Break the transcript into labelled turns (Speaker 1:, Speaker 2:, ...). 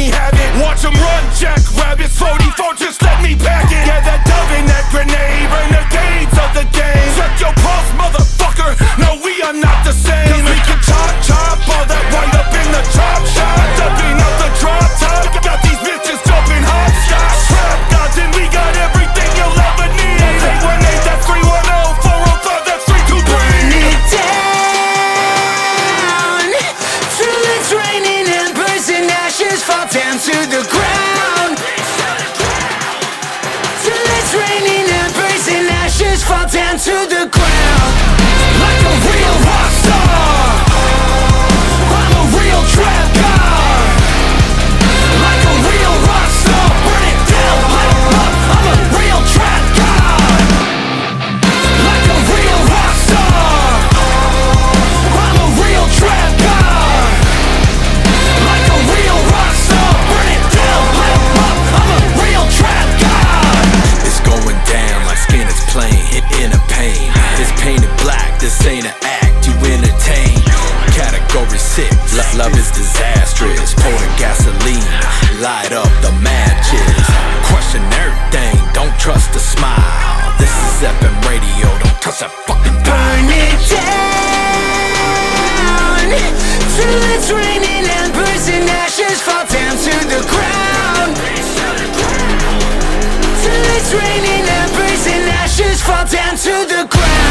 Speaker 1: me have it. Watch them run, Jack Rabbit, 44, just let me pack it. Yeah, that dove and that grenade,
Speaker 2: to the ground. Till it's raining and ashes fall down to the
Speaker 3: February 6th. L love is disastrous. Pour the gasoline, light up the matches. Question everything, don't trust a smile. This is FM radio, don't touch that fucking dial. Burn
Speaker 2: it down till it's raining and birds and ashes fall down to the ground. Till it's raining and birds and ashes fall down to the ground.